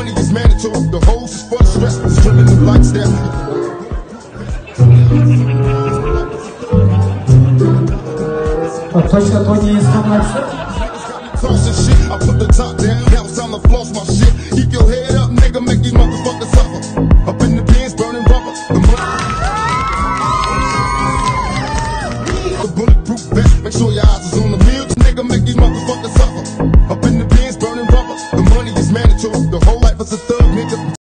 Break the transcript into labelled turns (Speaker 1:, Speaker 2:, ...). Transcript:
Speaker 1: money is mandatory. The hoes is for the stress,
Speaker 2: but stripping
Speaker 1: them like I put the top down, now on the to floss my shit. Keep your head up, nigga, make these motherfuckers suffer. was a thug nigga.